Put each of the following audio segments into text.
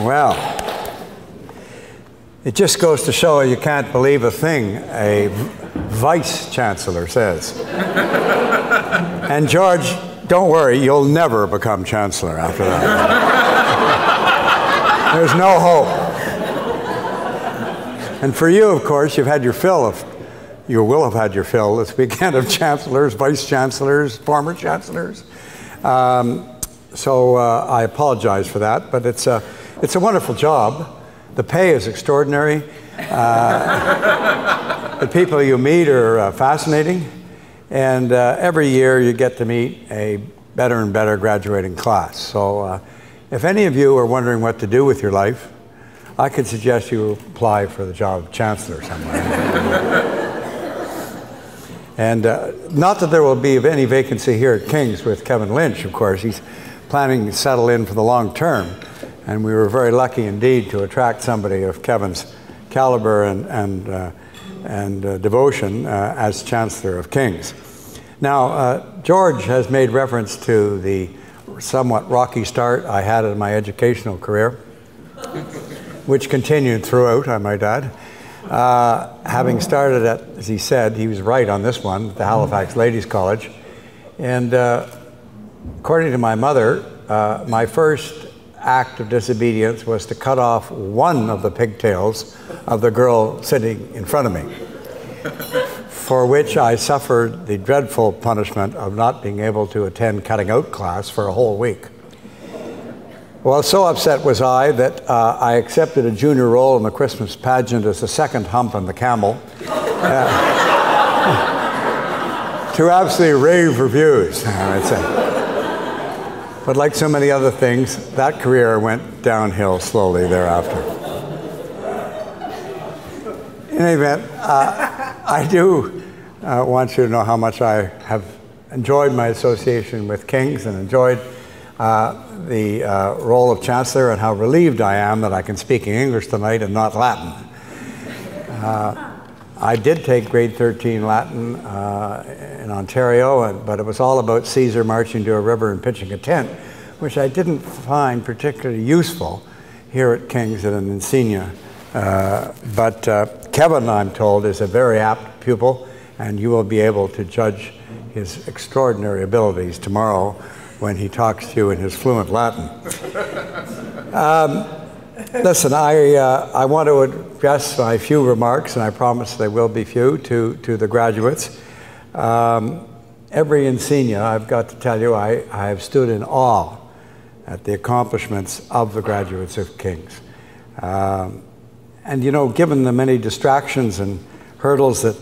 Well, it just goes to show you can't believe a thing a vice chancellor says. and George, don't worry, you'll never become chancellor after that. There's no hope. And for you, of course, you've had your fill of, you will have had your fill this weekend of chancellors, vice chancellors, former chancellors. Um, so uh, I apologize for that, but it's a, it's a wonderful job. The pay is extraordinary. Uh, the people you meet are uh, fascinating. And uh, every year you get to meet a better and better graduating class. So uh, if any of you are wondering what to do with your life, I could suggest you apply for the job of chancellor somewhere. and uh, not that there will be any vacancy here at King's with Kevin Lynch, of course. He's planning to settle in for the long term. And we were very lucky indeed to attract somebody of Kevin's caliber and, and, uh, and uh, devotion uh, as Chancellor of King's. Now, uh, George has made reference to the somewhat rocky start I had in my educational career, which continued throughout, I might add. Uh, having started at, as he said, he was right on this one, the Halifax Ladies College. And uh, according to my mother, my first act of disobedience was to cut off one of the pigtails of the girl sitting in front of me, for which I suffered the dreadful punishment of not being able to attend cutting out class for a whole week. Well, so upset was I that uh, I accepted a junior role in the Christmas pageant as the second hump on the camel. Uh, to absolutely rave reviews, I would say. But like so many other things, that career went downhill slowly thereafter. In any event, uh, I do uh, want you to know how much I have enjoyed my association with King's and enjoyed uh, the uh, role of Chancellor and how relieved I am that I can speak in English tonight and not Latin. I did take grade 13 Latin uh, in Ontario, but it was all about Caesar marching to a river and pitching a tent, which I didn't find particularly useful here at King's and in Encaenia. Uh, but uh, Kevin, I'm told, is a very apt pupil, and you will be able to judge his extraordinary abilities tomorrow when he talks to you in his fluent Latin. Um, listen, I, uh, I want to address my few remarks, and I promise they will be few, to, to the graduates. Um, every Encaenia, I've got to tell you, I, I have stood in awe at the accomplishments of the graduates of King's. Um, and you know, given the many distractions and hurdles that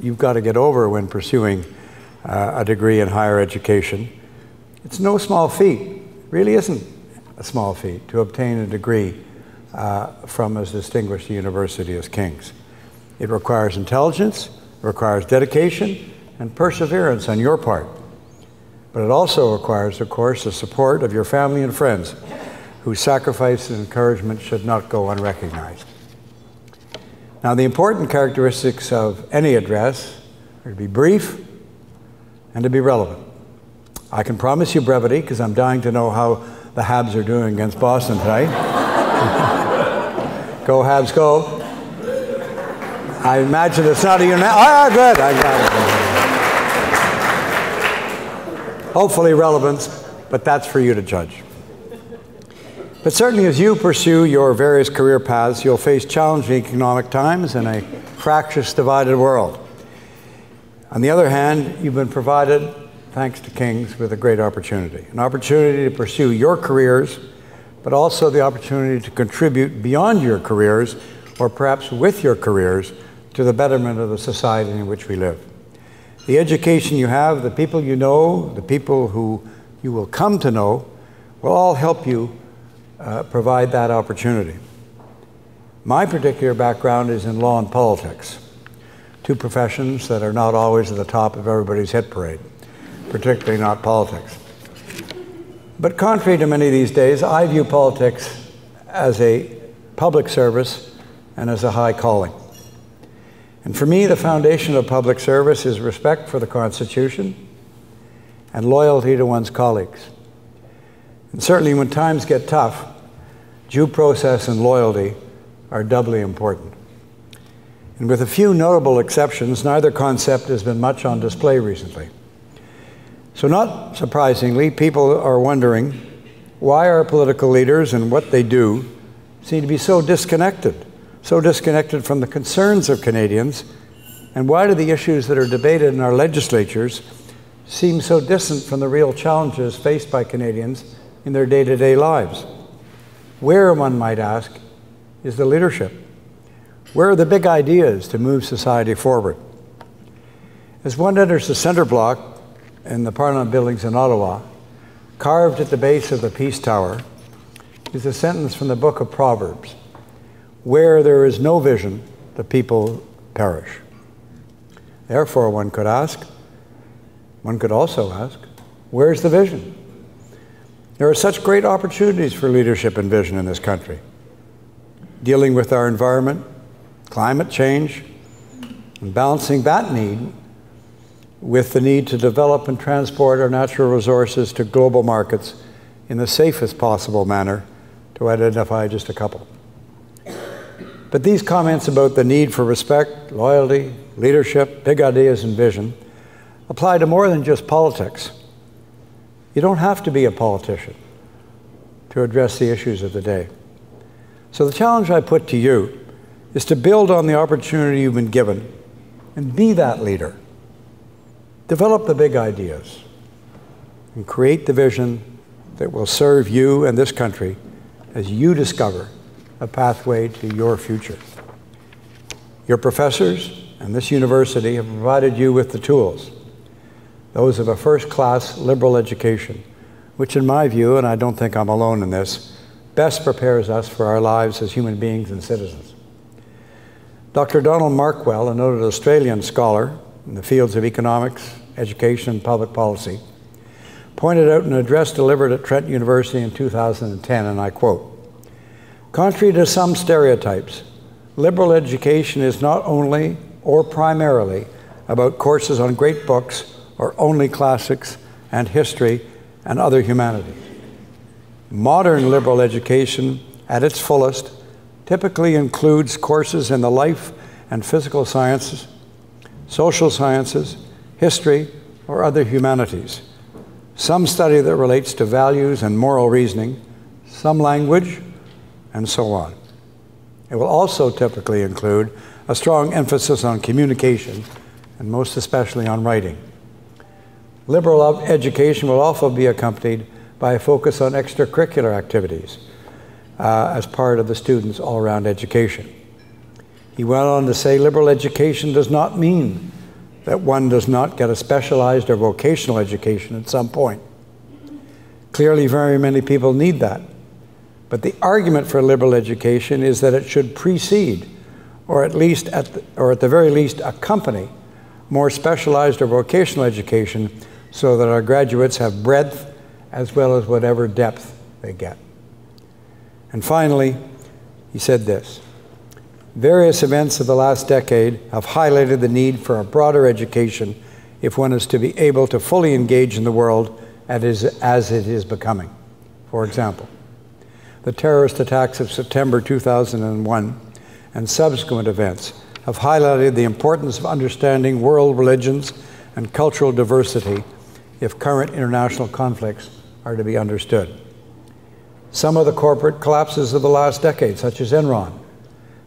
you've got to get over when pursuing uh, a degree in higher education, it's no small feat, it really isn't a small feat to obtain a degree uh, from as distinguished a university as King's. It requires intelligence, requires dedication, and perseverance on your part. But it also requires, of course, the support of your family and friends whose sacrifice and encouragement should not go unrecognized. Now, the important characteristics of any address are to be brief and to be relevant. I can promise you brevity because I'm dying to know how the Habs are doing against Boston tonight. go, Habs, go. I imagine it's not a unanimous. Ah, good. I got it. Hopefully, relevance, but that's for you to judge. But certainly, as you pursue your various career paths, you'll face challenging economic times in a fractious, divided world. On the other hand, you've been provided, thanks to King's, with a great opportunity an opportunity to pursue your careers, but also the opportunity to contribute beyond your careers, or perhaps with your careers, to the betterment of the society in which we live. The education you have, the people you know, the people who you will come to know, will all help you uh, provide that opportunity. My particular background is in law and politics, two professions that are not always at the top of everybody's hit parade, particularly not politics. But contrary to many these days, I view politics as a public service and as a high calling. And for me, the foundation of public service is respect for the Constitution and loyalty to one's colleagues. And certainly when times get tough, due process and loyalty are doubly important. And with a few notable exceptions, neither concept has been much on display recently. So, not surprisingly, people are wondering why our political leaders and what they do seem to be so disconnected, so disconnected from the concerns of Canadians, and why do the issues that are debated in our legislatures seem so distant from the real challenges faced by Canadians in their day to day lives? Where, one might ask, is the leadership? Where are the big ideas to move society forward? As one enters the center block in the Parliament buildings in Ottawa, carved at the base of the Peace Tower, is a sentence from the book of Proverbs Where there is no vision, the people perish. Therefore, one could ask, one could also ask, where's the vision? There are such great opportunities for leadership and vision in this country. Dealing with our environment, climate change, and balancing that need with the need to develop and transport our natural resources to global markets in the safest possible manner, to identify just a couple. But these comments about the need for respect, loyalty, leadership, big ideas, and vision apply to more than just politics. You don't have to be a politician to address the issues of the day. So the challenge I put to you is to build on the opportunity you've been given and be that leader. Develop the big ideas and create the vision that will serve you and this country as you discover a pathway to your future. Your professors and this university have provided you with the tools, those of a first class liberal education, which, in my view, and I don't think I'm alone in this, best prepares us for our lives as human beings and citizens. Dr. Donald Markwell, a noted Australian scholar in the fields of economics, education, and public policy, pointed out in an address delivered at Trent University in 2010, and I quote Contrary to some stereotypes, liberal education is not only or primarily about courses on great books or only classics and history and other humanities. Modern liberal education, at its fullest, typically includes courses in the life and physical sciences, social sciences, history, or other humanities, some study that relates to values and moral reasoning, some language, and so on. It will also typically include a strong emphasis on communication, and most especially on writing. Liberal education will also be accompanied by a focus on extracurricular activities uh, as part of the student's all around education. He went on to say liberal education does not mean that one does not get a specialized or vocational education at some point. Clearly, very many people need that. But the argument for liberal education is that it should precede, or at least at the, or at the very least accompany, more specialized or vocational education so that our graduates have breadth as well as whatever depth they get. And finally, he said this Various events of the last decade have highlighted the need for a broader education if one is to be able to fully engage in the world as it is becoming. For example, the terrorist attacks of September 2001 and subsequent events have highlighted the importance of understanding world religions and cultural diversity if current international conflicts are to be understood. Some of the corporate collapses of the last decade, such as Enron,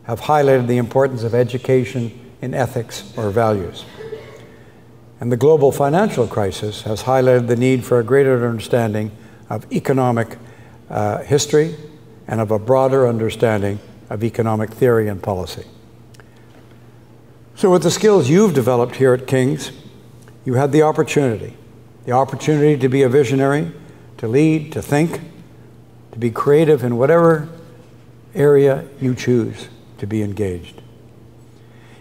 have highlighted the importance of education in ethics or values. And the global financial crisis has highlighted the need for a greater understanding of economic uh, history and of a broader understanding of economic theory and policy. So, with the skills you've developed here at King's, you had the opportunity the opportunity to be a visionary, to lead, to think, to be creative in whatever area you choose to be engaged.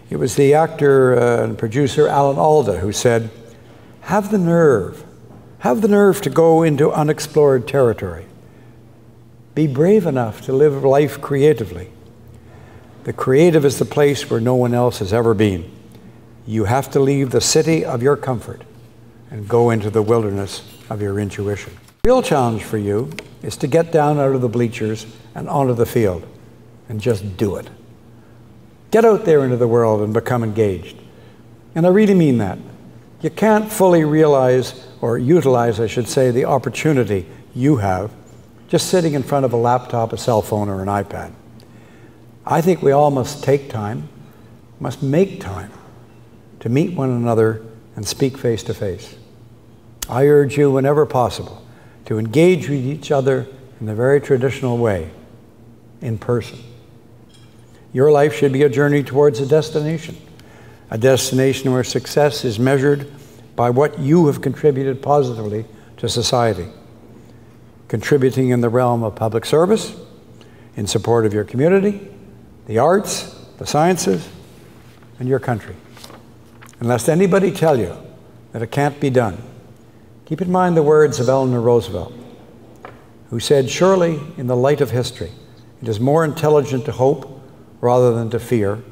It was the actor uh, and producer Alan Alda who said, Have the nerve, have the nerve to go into unexplored territory. Be brave enough to live life creatively. The creative is the place where no one else has ever been. You have to leave the city of your comfort and go into the wilderness of your intuition. The real challenge for you is to get down out of the bleachers and onto the field and just do it. Get out there into the world and become engaged. And I really mean that. You can't fully realize or utilize, I should say, the opportunity you have just sitting in front of a laptop, a cell phone, or an iPad. I think we all must take time, must make time to meet one another and speak face to face. I urge you, whenever possible, to engage with each other in the very traditional way, in person. Your life should be a journey towards a destination, a destination where success is measured by what you have contributed positively to society, contributing in the realm of public service, in support of your community, the arts, the sciences, and your country. And lest anybody tell you that it can't be done, keep in mind the words of Eleanor Roosevelt, who said, Surely, in the light of history, it is more intelligent to hope rather than to fear,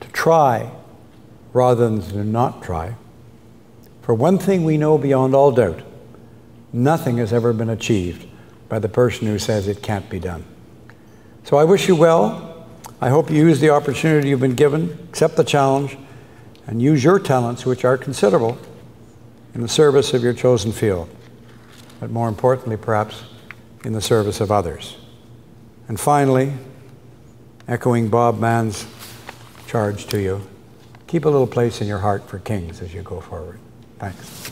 to try rather than to not try. For one thing we know beyond all doubt nothing has ever been achieved by the person who says it can't be done. So I wish you well. I hope you use the opportunity you've been given, accept the challenge, and use your talents, which are considerable, in the service of your chosen field, but more importantly, perhaps, in the service of others. And finally, echoing Bob Mann's charge to you, keep a little place in your heart for King's as you go forward. Thanks.